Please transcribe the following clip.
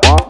Bye.